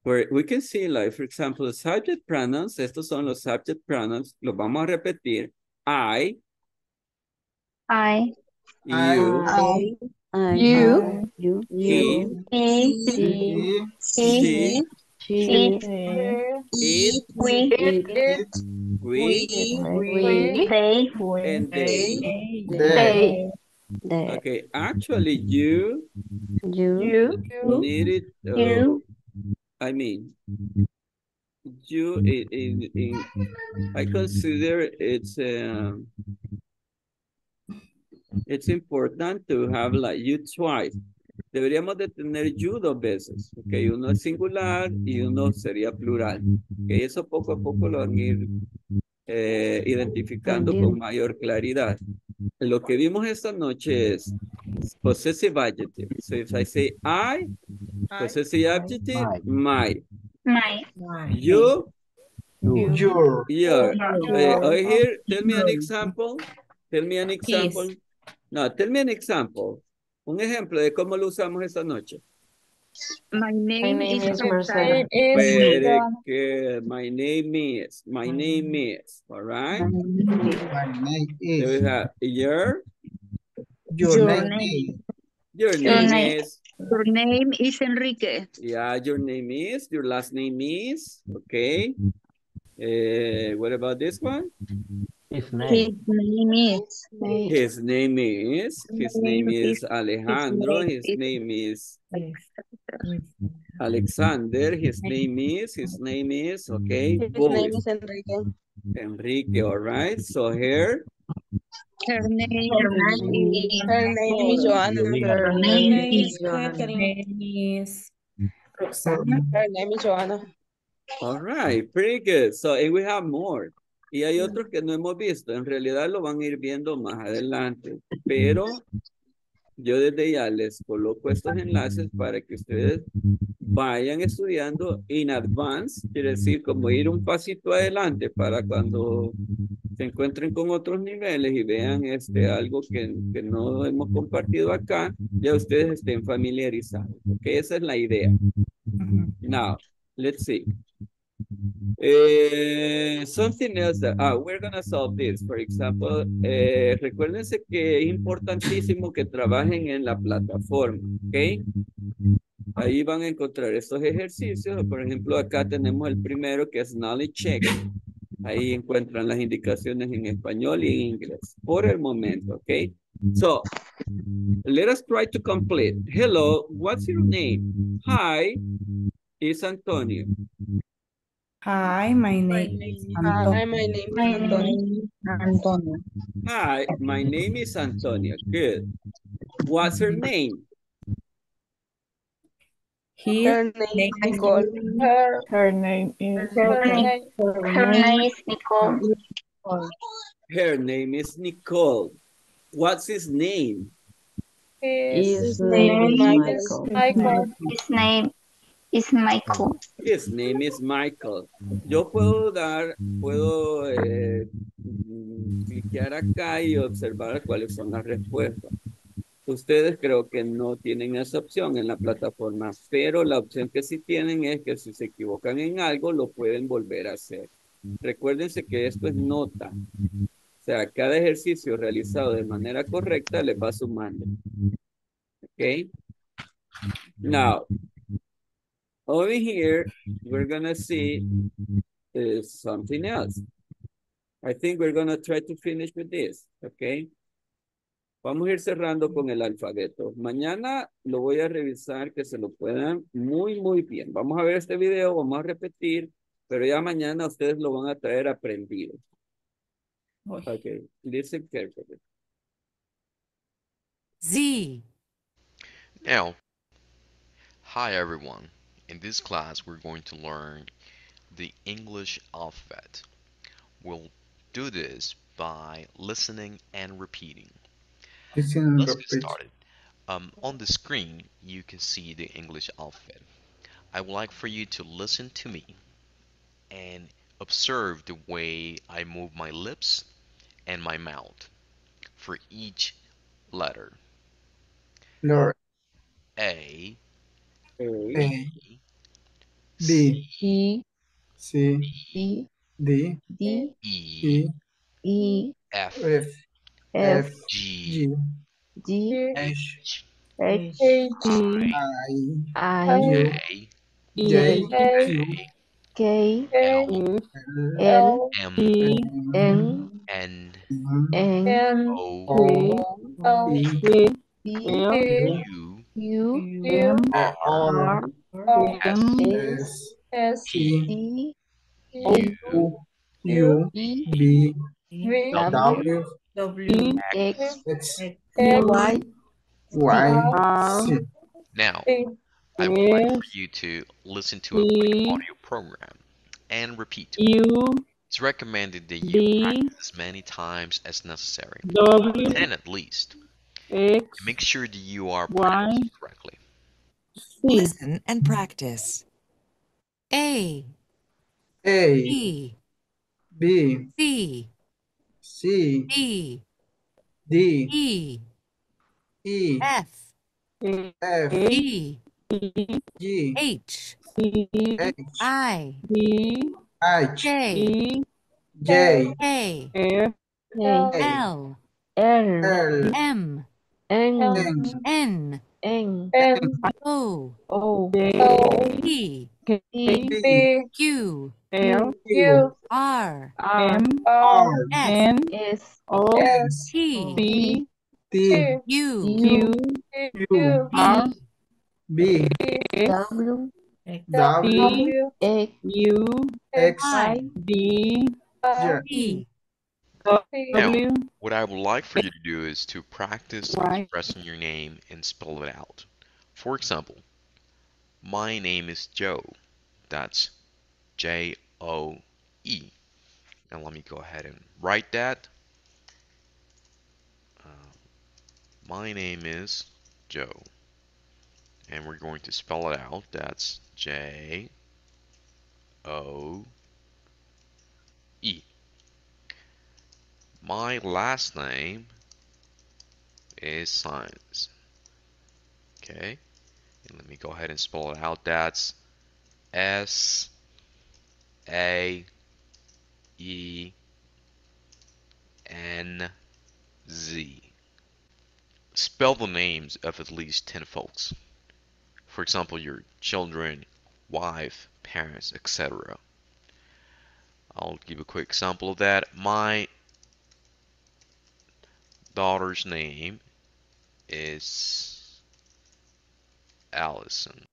Where we can see, like, for example, subject pronouns, estos son los subject pronouns, los vamos a repetir. I, I, you, I, I, You. you, he, he, he, she, she, it, we, we, we, they, and they. they, Okay, actually, you you, needed, uh, You. I mean, you, in, in, in, I consider it's, um, it's important to have like you twice. Deberíamos de tener you dos veces, ok, uno es singular y uno sería plural, ok, eso poco a poco lo van a ir eh, identificando con mayor claridad. Lo que vimos esta noche es possessive adjective, so if I say I, possessive adjective, my, my, you, your, your, Your. uh, here, tell me an example, tell me an example, no, tell me an example, un ejemplo de cómo lo usamos esta noche. My name, name is is Marcela. Very good. My name is, my name is, all right? my name So we is, have your, your Your name name. is, your Your name name. is, Your name is Enrique. yeah, your name is, your last name is, okay? Uh, what about this one? His name. His name is. His name is, his name is Alejandro, his name is Alexander, his name is, his name is, okay? His both. name is Enrique. Enrique, all right? So here, Her name Her is. Her name is Joanna. Her name is Joanna. Catherine. is Her name is Joanna. All right, pretty good. So, and we have more. Y hay otros que no hemos visto. En realidad lo van a ir viendo más adelante. Pero yo desde ya les coloco estos enlaces para que ustedes vayan estudiando in advance. Quiere decir, como ir un pasito adelante para cuando se encuentren con otros niveles y vean este, algo que, que no hemos compartido acá, ya ustedes estén familiarizados. Ok, esa es la idea. Now, let's see. Something else that, ah, we're gonna solve this. For example, eh, recuérdense que es importantísimo que trabajen en la plataforma, ¿ok? Ahí van a encontrar estos ejercicios. Por ejemplo, acá tenemos el primero que es Knowledge Check. Ahí encuentran las indicaciones en español y en inglés. Por el momento, ¿ok? So, let us try to complete. Hello, what's your name? Hi, is Antonio. Hi, my name is Hi, Antonio. my name is Antonio. Antonio. Hi, my name is Antonia. Good. What's her name? His Her name is name is Nicole. Her, Her name is. her name, her name is Nicole. Her name is Nicole. What's his name? his His name name is is Michael. His name is Michael. His name is Michael. Yo puedo dar, puedo eh, acá y observar cuáles son las respuestas. Ustedes creo que no tienen esa opción en la plataforma, pero la opción que sí tienen es que si se equivocan en algo, lo pueden volver a hacer. Recuérdense que esto es nota. O sea, cada ejercicio realizado de manera correcta les va sumando. ¿Ok? Now, over here, we're going to see uh, something else. I think we're going to try to finish with this. ¿Ok? Vamos a ir cerrando con el alfabeto. Mañana lo voy a revisar que se lo puedan muy, muy bien. Vamos a ver este video, vamos a repetir, pero ya mañana ustedes lo van a traer aprendido. Okay, listen carefully. Z, Now, hi everyone. In this class, we're going to learn the English alphabet. We'll do this by listening and repeating. Listen and Let's get started. Um, on the screen, you can see the English alphabet. I would like for you to listen to me and observe the way I move my lips and my mouth for each letter. Lord, A, A, B, E, C, D, D, D, E, E, E, F, F, F, F, G, G, G, H, H, I, I, I, J, J, K, Q, K, L, L, M, N, N, N, O, O, E, P, U, U, R, R, S, S, T, T, U, U, B, W, W, X, X, Y, Y, Z. Now, I would like for you to listen to a quick audio program and repeat. It's recommended that you practice as many times as necessary, 10 at least. And make sure that you are pronouncing correctly. listen and practice. A, A, B, B, C, C, D, D, E, E, F, F, G, G, H, H, I, H, J, J, K, K, L, L, L, M, N, N, N, O, O, P, B, Q, Q, R, R, S, S, S, T, T, U, U, B, B, W, W, X, X, I, J. P, Now, what I would like for you to do is to practice expressing your name and spell it out. For example, my name is Joe. That's J O E. And let me go ahead and write that. Uh, my name is Joe. And we're going to spell it out. That's J O E. My last name is Saenz. Okay. And let me go ahead and spell it out. That's S A E N Z. Spell the names of at least 10 folks. For example, your children, wife, parents, etc. I'll give a quick example of that. My daughter's name is Allison.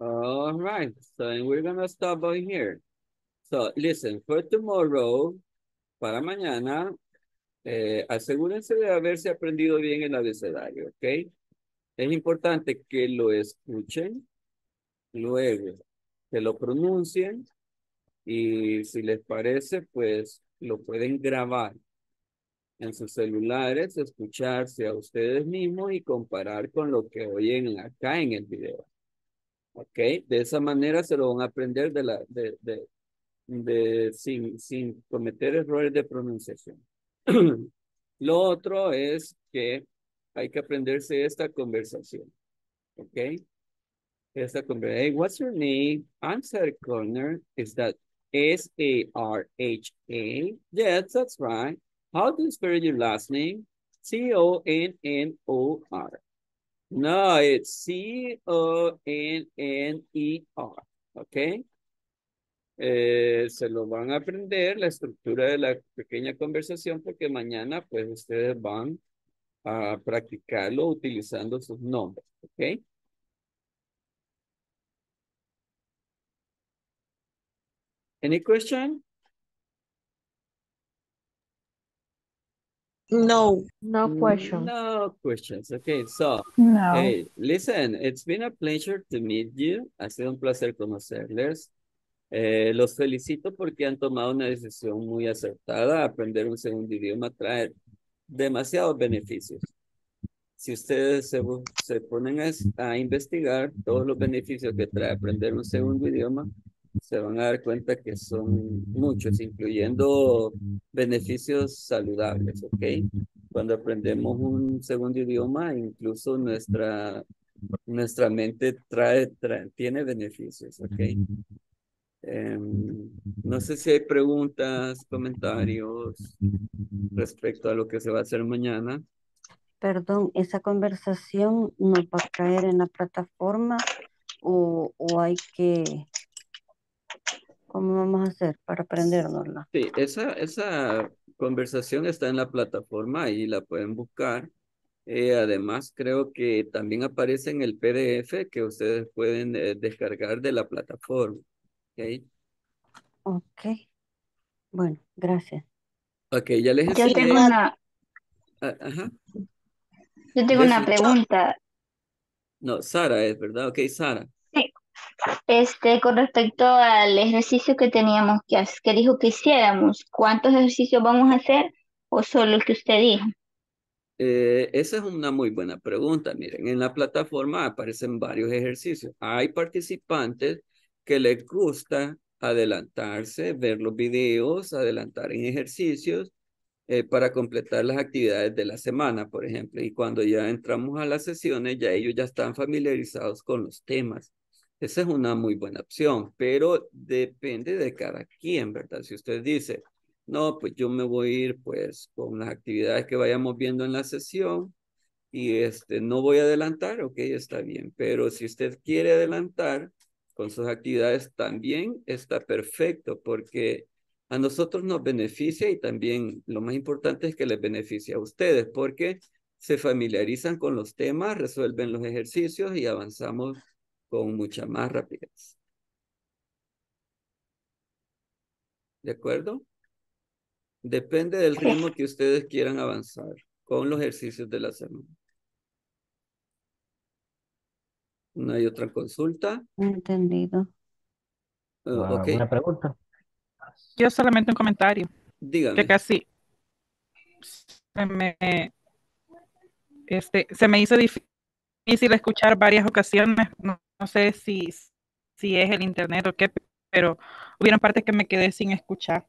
All right, so we're gonna stop over here. So listen, for tomorrow, para mañana, eh, asegúrense de haberse aprendido bien el abecedario, ¿ok? Es importante que lo escuchen, luego que lo pronuncien y si les parece, pues lo pueden grabar en sus celulares, escucharse a ustedes mismos y comparar con lo que oyen acá en el video. ¿Ok? De esa manera se lo van a aprender de la, de, de, de, sin, sin cometer errores de pronunciación. Lo otro es que hay que aprenderse esta conversación. ¿Ok? Esta conversación. Hey, what's your name? I'm Sarah Corner. Is that S-A-R-H-A? Yes, that's right. How do you spell your last name? C-O-N-N-O-R. No, it's C-O-N-N-E-R. ¿Ok? Eh, se lo van a aprender la estructura de la pequeña conversación porque mañana pues ustedes van a practicarlo utilizando sus nombres, ¿ok? Any question? No. No question. No questions. Okay, so, No. hey, listen, it's been a pleasure to meet you. Ha sido un placer conocerles. Eh, los felicito porque han tomado una decisión muy acertada. Aprender un segundo idioma trae demasiados beneficios. Si ustedes se, se ponen a investigar todos los beneficios que trae aprender un segundo idioma, se van a dar cuenta que son muchos, incluyendo beneficios saludables, ¿ok? Cuando aprendemos un segundo idioma, incluso nuestra, nuestra mente trae, tiene beneficios, ¿ok? Em, no sé si hay preguntas, comentarios respecto a lo que se va a hacer mañana. Perdón, ¿esa conversación nos va a caer en la plataforma o, o hay que, cómo vamos a hacer para aprendérnosla? Sí, esa, esa conversación está en la plataforma y la pueden buscar. Eh, además, creo que también aparece en el PDF que ustedes pueden eh, descargar de la plataforma. ¿ok? Ok, bueno, gracias. Ok, ya les Yo enseñé. tengo una, Ah, Ajá. yo tengo una pregunta. No, Sara es, ¿verdad? Ok, Sara. Este, con respecto al ejercicio que teníamos que hacer, que dijo que hiciéramos, ¿cuántos ejercicios vamos a hacer o solo el que usted dijo? Eh, esa es una muy buena pregunta. Miren, en la plataforma aparecen varios ejercicios. Hay participantes que les gusta adelantarse, ver los videos, adelantar en ejercicios eh, para completar las actividades de la semana, por ejemplo. Y cuando ya entramos a las sesiones, ya ellos ya están familiarizados con los temas. Esa es una muy buena opción, pero depende de cada quien, ¿verdad? Si usted dice, no, pues yo me voy a ir pues con las actividades que vayamos viendo en la sesión y este, no voy a adelantar, ok, está bien, pero si usted quiere adelantar con sus actividades también está perfecto porque a nosotros nos beneficia y también lo más importante es que les beneficia a ustedes porque se familiarizan con los temas, resuelven los ejercicios y avanzamos con mucha más rapidez. ¿De acuerdo? Depende del ritmo que ustedes quieran avanzar con los ejercicios de la semana. ¿No hay otra consulta? Entendido. Uh, Ah, Una pregunta. Yo solamente un comentario, que dígame. casi se me, este, se me hizo difícil escuchar varias ocasiones. No, no sé si, si es el internet o qué, pero hubieron partes que me quedé sin escuchar.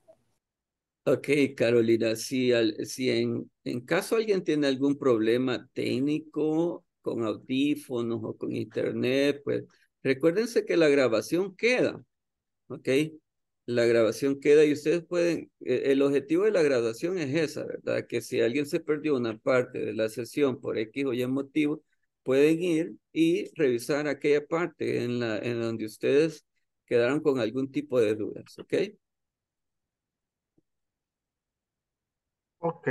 Ok, Carolina, si, al- si en, en caso alguien tiene algún problema técnico con audífonos o con internet, pues recuérdense que la grabación queda, ¿ok? La grabación queda y ustedes pueden, eh, el objetivo de la grabación es esa, ¿verdad? Que si alguien se perdió una parte de la sesión por X o Y motivo, pueden ir y revisar aquella parte en la, en donde ustedes quedaron con algún tipo de dudas, ¿ok? Ok.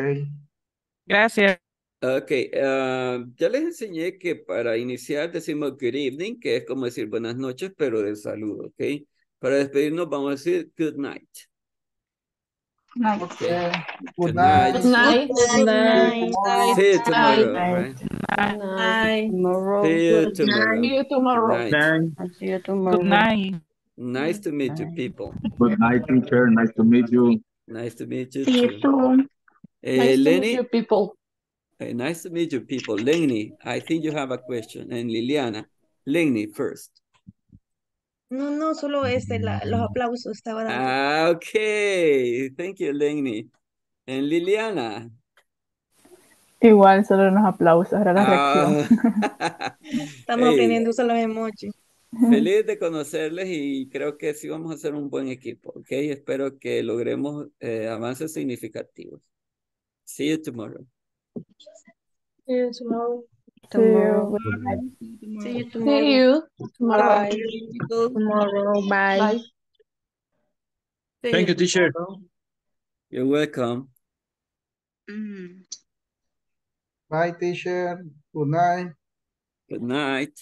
Gracias. Ok, ah, ya les enseñé que para iniciar decimos good evening, que es como decir buenas noches, pero de saludo, ¿ok? Para despedirnos vamos a decir good night. No. Ok, Good good night. night. Good night. Good night. See you tomorrow, Night. right? Night. Tomorrow. See you tomorrow. See you Good tomorrow. night. See you tomorrow. Good night. Nice to meet you people. Good night, teacher. Nice to meet you. Nice to meet you See you soon. Nice to meet you, people. nice to meet you people. Lenny, I think you have a question. And Liliana, Lenny first. No, no, solo este, la- los aplausos estaba dando. Ah, okay. Thank you, Lenny. And Liliana. Igual, solo unos aplausos, era la reacción. Ah, Estamos hey, aprendiendo a usar los emojis. feliz de conocerles y creo que sí vamos a hacer un buen equipo, ¿ok? Espero que logremos eh, avances significativos. See you tomorrow. See you tomorrow. Tomorrow. See you tomorrow. See you tomorrow. Bye. Tomorrow, bye. See Thank you, teacher. You're welcome. Mm. Bye, teacher. Good night. Good night.